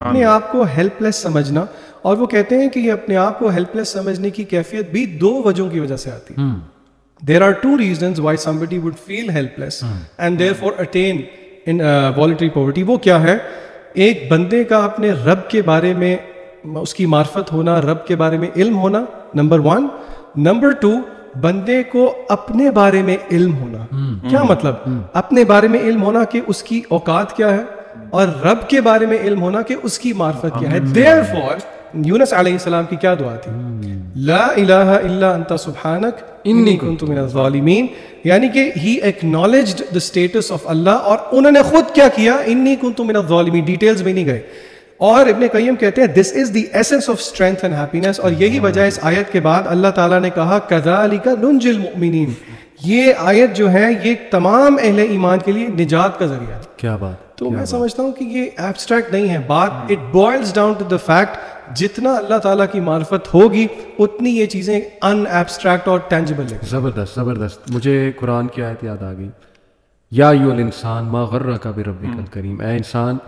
अपने आप को हेल्पलेस समझना और वो कहते हैं कि ये अपने आप को हेल्पलेस समझने की कैफियत भी दो वजहों की वजह से आती है। There are two reason why somebody would feel helpless and therefore attain involuntary poverty वो क्या है? एक बंदे का अपने रब के बारे में उसकी मार्फत होना रब के बारे में इल्म होना नंबर वन नंबर टू बंदे को अपने बारे में इल्म होना। क्या मतलब? अपने बारे में इल्म होना कि उसकी औकात क्या है? और रब के बारे में इल्म होना कि उसकी मार्फत क्या है। देयर फॉर यूनस सलाम की क्या दुआ थी? ला इलाहा इल्ला अंता सुब्हानक इन्नी कुंतु यानी कि he acknowledged the status of अल्लाह और उन्होंने खुद क्या किया? इन्नी कुंतु डिटेल्स में नहीं गए। और इब्ने कय्यम कहते हैं this is the essence of strength and happiness और यही वजह इस आयत के बाद अल्लाह ताला ने कहा कदालिका नुंजिल मुमिनीन। ये आयत जो है ये तमाम अहले ईमान के लिए निजात का ज़रिया है। क्या बात तो क्या मैं बात? समझता हूँ कि ये एब्स्ट्रैक्ट नहीं है बात it boils down to the fact जितना अल्लाह ताला की मार्फत होगी उतनी ये चीज़ें अन एब्स्ट्रैक्ट और टेंजिबल है ज़बरदस्त ज़बरदस्त। मुझे कुरान की आयत याद आ गई। या यूल इंसान मा गर्रा का भी रबी करीम। ए इंसान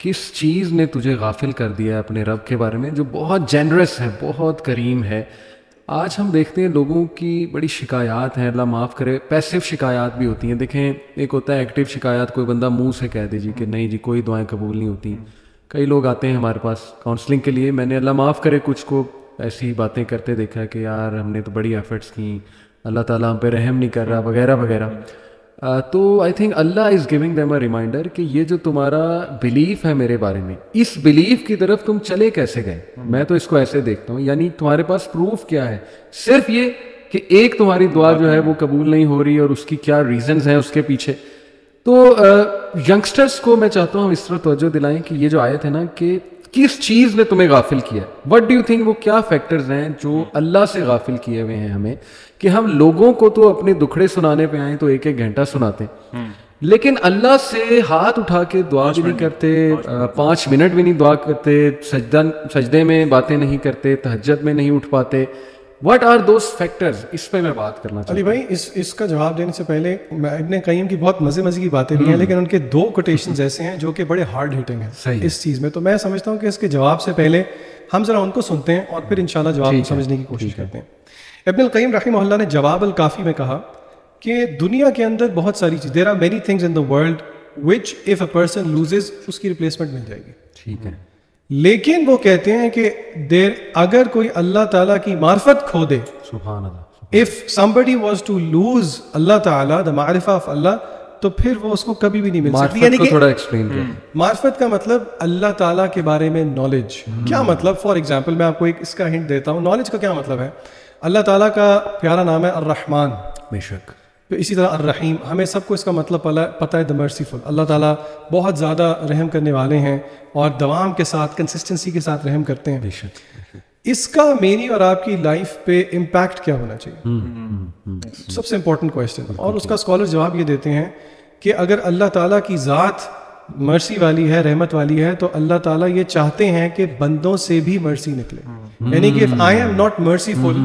किस चीज़ ने तुझे गाफिल कर दिया है अपने रब के बारे में जो बहुत जेनरस है बहुत करीम है? आज हम देखते हैं लोगों की बड़ी शिकायत हैं, अल्लाह माफ़ करे, पैसिव शिकायत भी होती हैं। देखें, एक होता है एक्टिव शिकायत, कोई बंदा मुँह से कह दे जी कि नहीं जी, कोई दुआएँ कबूल नहीं होती। कई लोग आते हैं हमारे पास काउंसलिंग के लिए, मैंने अल्लाह माफ़ करे कुछ को ऐसी ही बातें करते देखा कि यार हमने तो बड़ी एफर्ट्स की, अल्लाह ताली हम पे रहम नहीं कर रहा, वगैरह वगैरह। तो I think Allah is giving them a reminder कि ये जो तुम्हारा बिलीफ है मेरे बारे में, इस बिलीफ की तरफ़ तुम चले कैसे गए? मैं तो इसको ऐसे देखता हूँ, यानी तुम्हारे पास प्रूफ क्या है? सिर्फ़ ये कि एक तुम्हारी दुआ जो है वो कबूल नहीं हो रही और उसकी क्या रीजंस हैं उसके पीछे। तो यंगस्टर्स को मैं चाहता हूँ इस तरह तवज्जो दिलाएँ कि ये जो आयत है ना कि किस चीज़ ने तुम्हें गाफिल किया? वट डू यू थिंक वो क्या फैक्टर्स हैं जो अल्लाह से गाफिल किए हुए हैं हमें? कि हम लोगों को तो अपने दुखड़े सुनाने पे आए तो एक एक घंटा सुनाते। हैं लेकिन अल्लाह से हाथ उठा के दुआ भी नहीं करते पाँच मिनट। भी नहीं दुआ करते सजदा सजदे में बातें नहीं करते तहजत में नहीं उठ पाते। वट आर दोज फैक्टर्स इस पे मैं बात करना अली भाई इस इसका जवाब देने से पहले मैं इब्ने कईम की बहुत मज़े मज़े की बातें भी हैं हम्म। लेकिन उनके दो कोटेशन ऐसे हैं जो कि बड़े हार्ड हिटिंग हैं इस चीज़ में। तो मैं समझता हूँ कि इसके जवाब से पहले हम जरा उनको सुनते हैं और फिर इंशाल्लाह जवाब समझने की कोशिश करते हैं। इब्न कईम रही ने जवाब अल काफ़ी में कहा कि दुनिया के अंदर बहुत सारी चीज़ there are many things in the world which if a person loses उसकी रिप्लेसमेंट मिल जाएगी। ठीक है। लेकिन वो कहते हैं कि देर अगर कोई अल्लाह ताला की मार्फत खो दे if somebody was to lose अल्लाह ताला द मारिफा ऑफ़ अल्लाह तो फिर वो उसको कभी भी नहीं मिल सकती। यानी कि थोड़ा एक्सप्लेन हम्म। मार्फत का मतलब अल्लाह ताला के बारे में नॉलेज हम्म। क्या मतलब? फॉर एग्जांपल मैं आपको एक इसका हिंट देता हूँ। नॉलेज का क्या मतलब है? अल्लाह ताला का प्यारा नाम है अर्रहमान। बेशक। तो इसी तरह अर्रहीम हमें सबको इसका मतलब पता है द मर्सीफुल अल्लाह ताला बहुत ज़्यादा रहम करने वाले हैं और दवाम के साथ कंसिस्टेंसी के साथ रहम करते हैं। बेशक। इसका मेरी और आपकी लाइफ पे इम्पैक्ट क्या होना चाहिए? हुँ, हुँ, हुँ, सबसे इम्पोर्टेंट क्वेश्चन और उसका स्कॉलर जवाब ये देते हैं कि अगर अल्लाह ताला की ज़ात मर्सी वाली है रहमत वाली है तो अल्लाह ताला ये चाहते हैं कि बंदों से भी मर्सी निकले। यानी कि if I am not merciful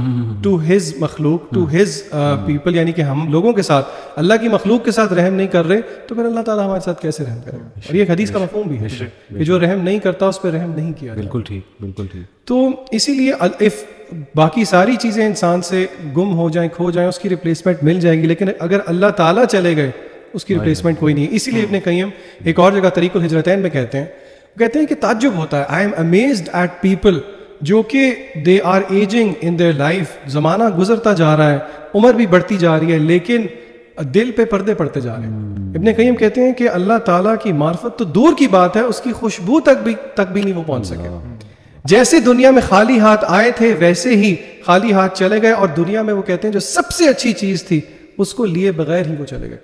to his मखलूक टू हिज पीपल यानी कि हम लोगों के साथ अल्लाह की मखलूक के साथ रहम नहीं कर रहे तो फिर अल्लाह ताला हमारे साथ कैसे रहम करेगा और ये हदीस का मफहूम भी है कि जो रहम नहीं करता उस पर रहम नहीं किया बिल्कुल ठीक बिल्कुल ठीक। तो इसीलिए इफ़ बाकी सारी चीज़ें इंसान से गुम हो जाएँ खो जाएँ उसकी रिप्लेसमेंट मिल जाएगी लेकिन अगर अल्लाह ताला चले गए उसकी रिप्लेसमेंट कोई नहीं। है इसीलिए अपने कहीं एक और जगह तरीकुल हिजरतैन में कहते हैं। कहते हैं कि ताजुब होता है। I am amazed at people जो कि they are ageing in their life ज़माना गुजरता जा रहा है उम्र भी बढ़ती जा रही है लेकिन दिल पे पर्दे पड़ते जा रहे हैं। hmm. इब्ने कईम कहते हैं कि अल्लाह ताला की मार्फत तो दूर की बात है उसकी खुशबू तक भी तक भी नहीं वो पहुँच सके। जैसे दुनिया में खाली हाथ आए थे वैसे ही खाली हाथ चले गए और दुनिया में वो कहते हैं जो सबसे अच्छी चीज़ थी उसको लिए बगैर ही वो चले गए।